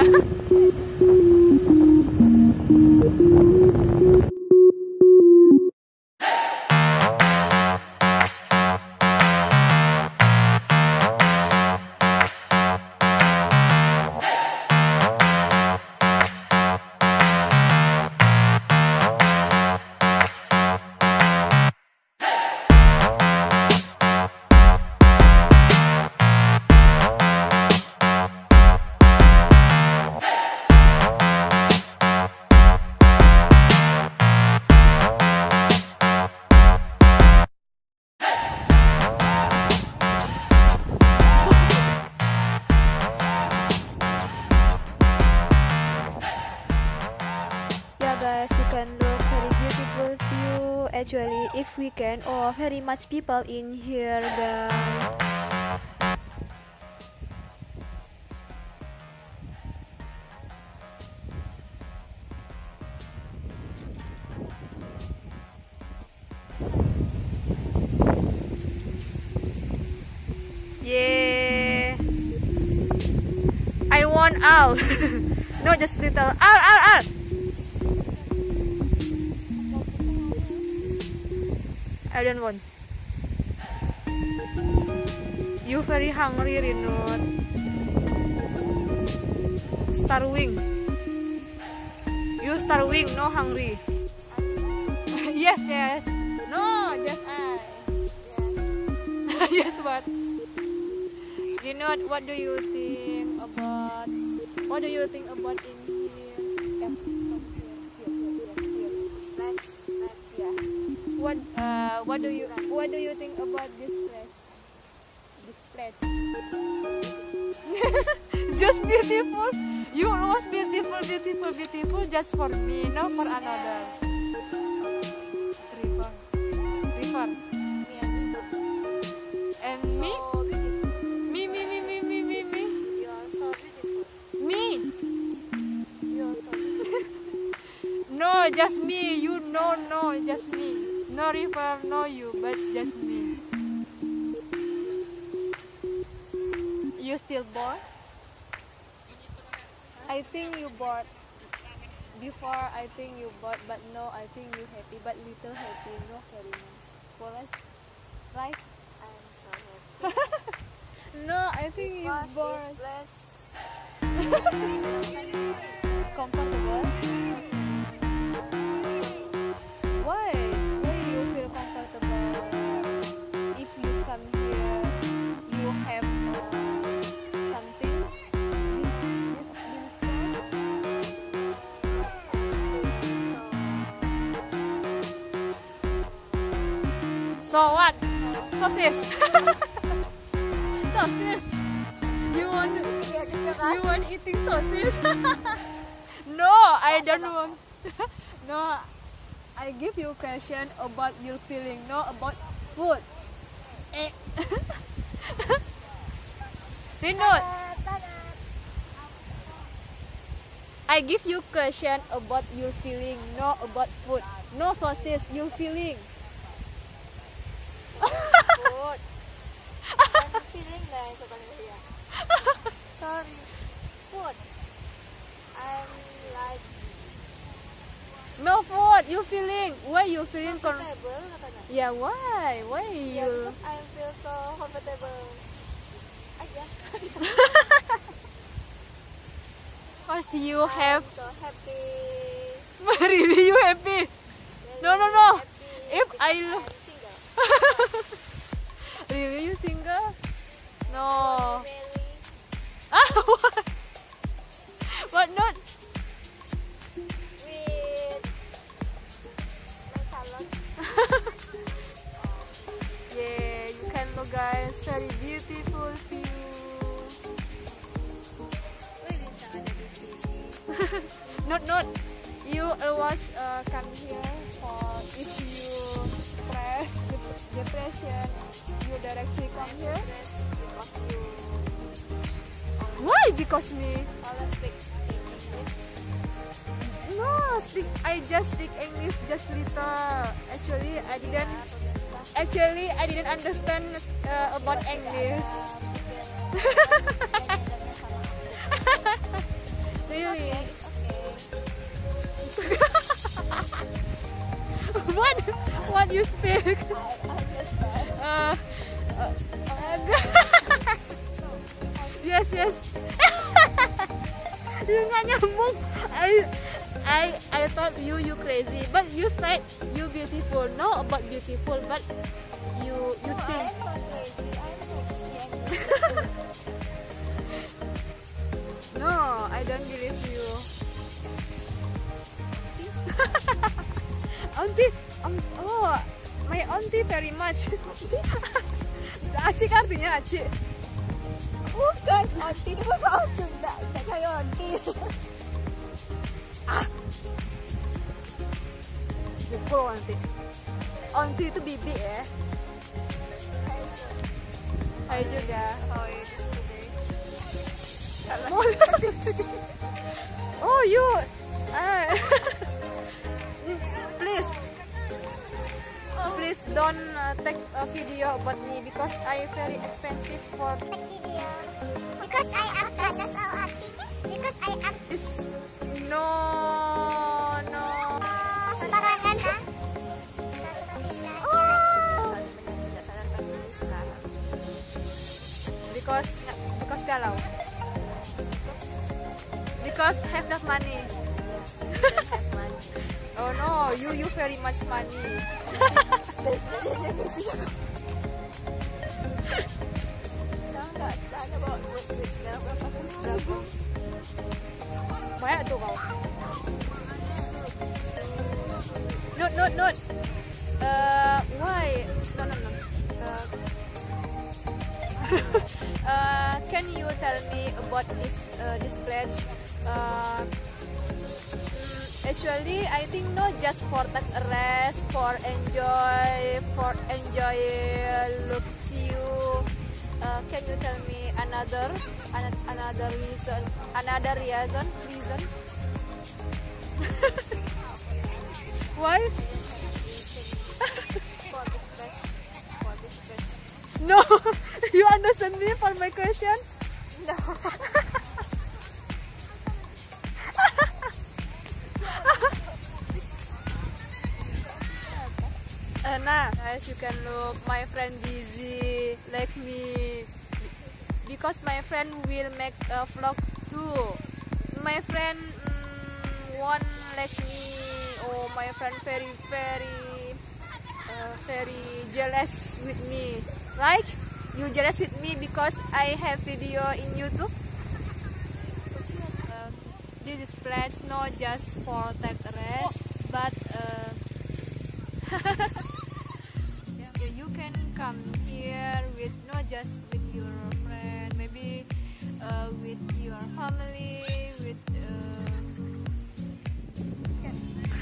yeah. if we can or very much people in here guys. Yeah. I want all. no, just little. All, all, all. I don't want. You very hungry, Rinut. Starving. You starving, no hungry. yes, yes. No, just I. yes, what? You know what do you think about what do you think about in here? Let's Yeah. What uh what do you what do you think about this place? This place. just beautiful. You was beautiful, beautiful, beautiful just for me, not for another. No river, know you, but just me. You still bored? I think you bored. Before I think you bored, but no, I think you happy, but little happy, not very much. For us, right? I'm so happy. No, I think you bored. this place Comfortable? Sosis. sosis. You want you want eating sausage? no, I don't want. no, I give you question about your feeling, not about food. Eh. Rinut, I give you question about your feeling, not about food. No sausage, your feeling. Good. I'm feeling nice. Sorry. Food. I'm like No food, you feeling. Why you feeling? Comfortable yeah, why? Why Yeah, you? because I feel so comfortable. Ah, Aja. Cause you have I'm so happy. really you happy. No, no, no. If I I'm lo- single. really you single? No. Ah, what? What not? With my salon. Yeah, you can look guys, very beautiful view. Wih, bisa ada di sini. Not not. You always uh, come here for if you stress, dep- depression, you directly come here. Because you Why? Because me. speak. No, speak. I just speak English just little. Actually, I didn't. Actually, I didn't understand uh, about English. Really? What? What you speak? Uh, uh, yes, yes. you nggak nyambung. I, I, I thought you you crazy, but you said you beautiful. No about beautiful, but you you No, think. I'm not lazy. I'm sexy. and No, I don't believe you. auntie, um, oh, my auntie very much. aci artinya aci bukan aci ini bahasa tak onti ah onti onti itu bibi ya hai juga oh ini video about me because I very expensive for video because I am that's all artinya because I am this. No, no. sembarangan kan sadarkan diri sekarang Because because galau. Because have not money Oh no, you you very much money. Banyak tuh kau. Uh, why? No no no. Uh, uh, can you tell me about this uh, this pledge? Uh, mm, actually, I think not just for tax arrest, for enjoy, for enjoy look. Uh, can you tell me another ano- another reason another reason reason? Why? No you understand me for my question? No uh, guys you can look my friend busy. Like me because my friend will make a vlog too. My friend mm, one like me. Oh my friend very very uh, very jealous with me. Right you jealous with me because I have video in YouTube? Uh, this is place not just for tag rest but uh, can come here with not just with your friend maybe uh, with your family with uh,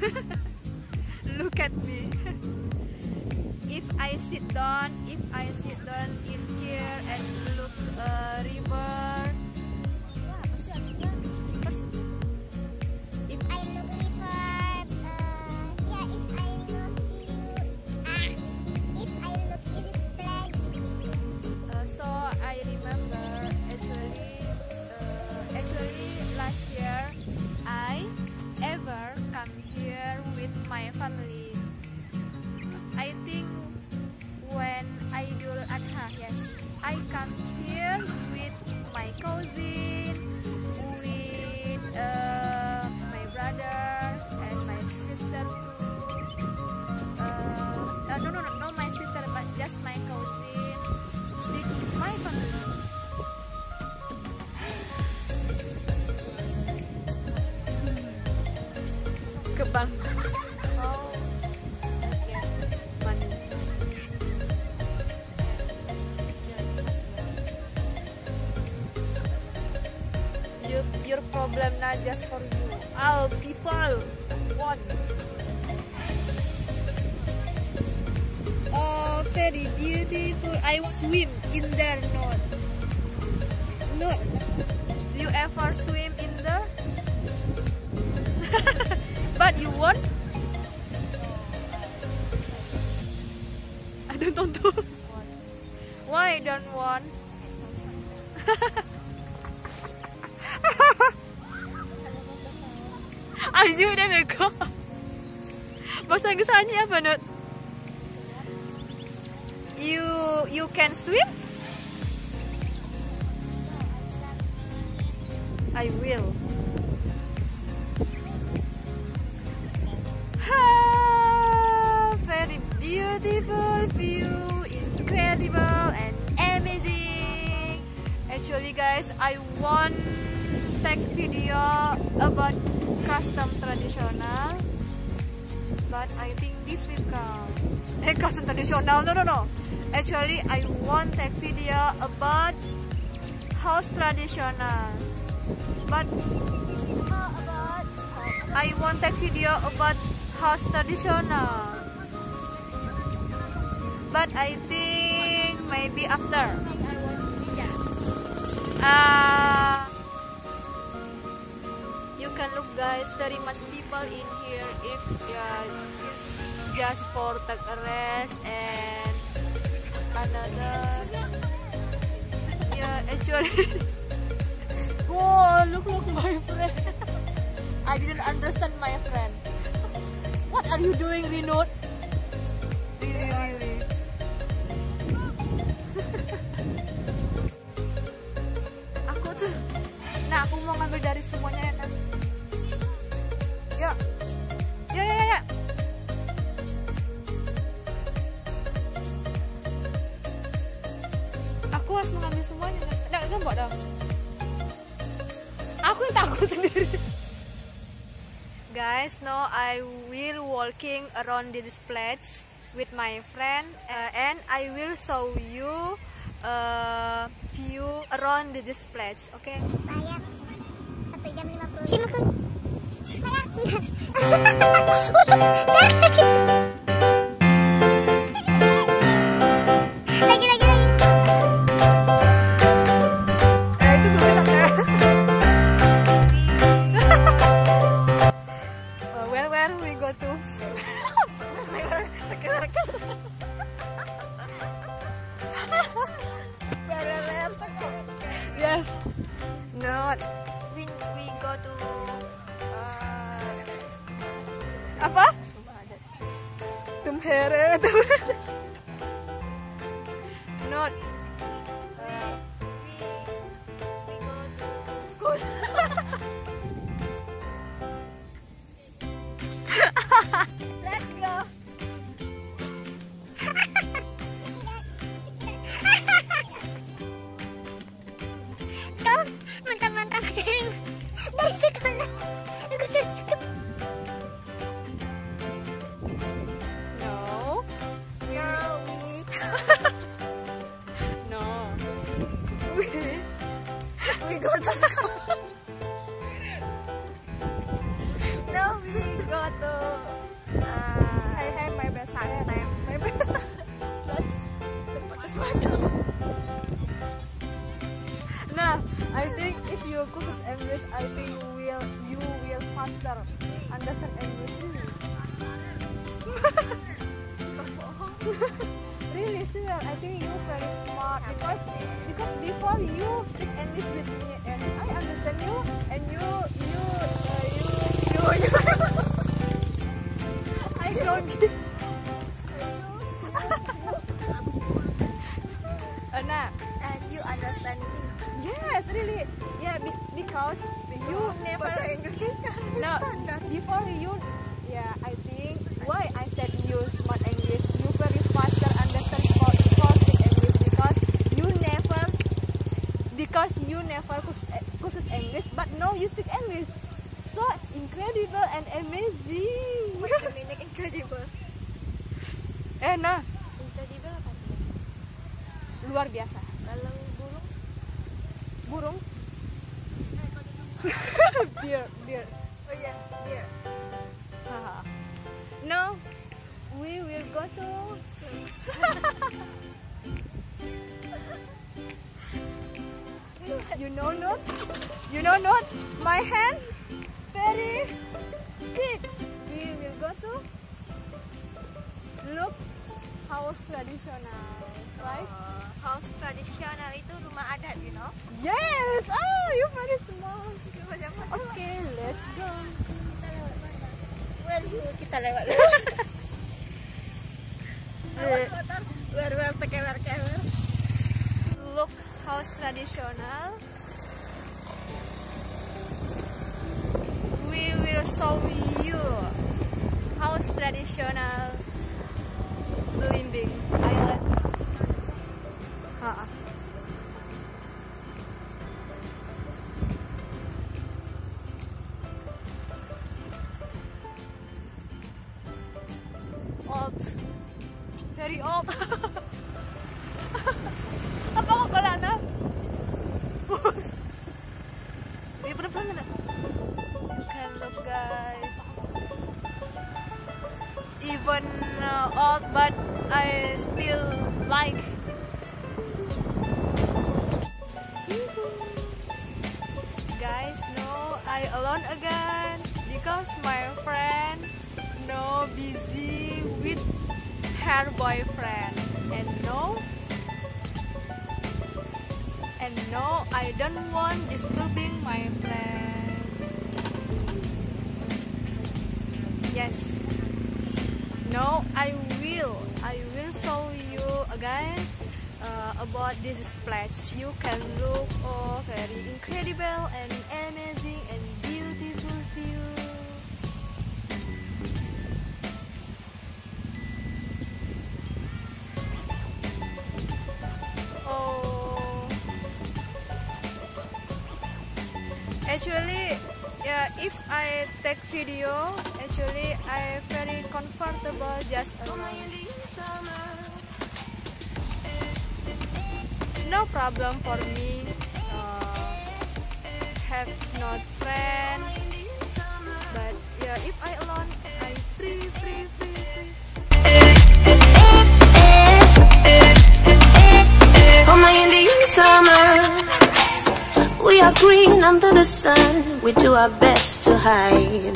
look at me. If I sit down if I sit with my family. I think when Idul uh, Adha, yes, I come here with my cousin, problem not just for you. All people want. Oh, very beautiful. I swim in there, not. Look. You ever swim in there? but you won't? I don't want to. Why don't want? you then we go. Bahasa Inggrisnya apa, Nut? You you can swim? I will. Ah, very beautiful view, incredible and amazing. Actually, guys, I want take video about custom traditional, but I think difficult. Eh, custom traditional? No, no, no. Actually, I want a video about house traditional, but I want a video about house traditional. But I think maybe after. Uh, can look guys, very much people in here if yeah, just for take a rest and another. Yeah, actually. Whoa, look, look, my friend. I didn't understand my friend. What are you doing, Rinut? Really, really. aku tuh, nah aku mau ngambil dari harus mengambil semuanya. Nggak, gembok dong. Aku yang takut sendiri. Guys, now I will walking around this place with my friend uh, and I will show you uh, view around this place. Okay? Bayar satu jam lima puluh. Sini kita before you. Yeah, I think why I said you smart English. You very faster understand for speak English because you never because you never khusus English, but now you speak English. So incredible and amazing. What the meaning incredible? eh nah, Incredible apa? luar biasa. Kalau burung Burung. beer, beer. Oh iya, dia. Haha. No, we will go to school. you know not? You know not? My hand very thick. We will go to look house traditional, right? Uh, house tradisional itu rumah adat, you know. Yes. Oh, you very smart. Okay, kita lewat. Luar luar tekewer kewer. look house traditional we will show you house traditional Belimbing Island old. Very old no I don't want disturbing my friend. Yes. No I will. I will show you again uh, about this place you can look oh very incredible and amazing and Actually, yeah, if I take video, actually I very comfortable just alone. No problem for me. Uh, have not friend, but yeah, if I alone, We are green under the sun We do our best to hide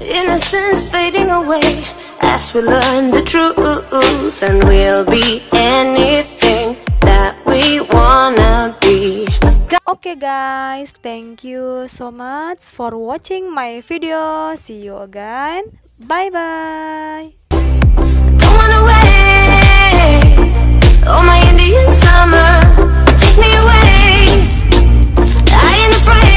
Innocence fading away As we learn the truth And we'll be anything that we wanna be Okay guys, thank you so much for watching my video. See you again. Bye bye. Don't run away Oh my Indian summer in the front.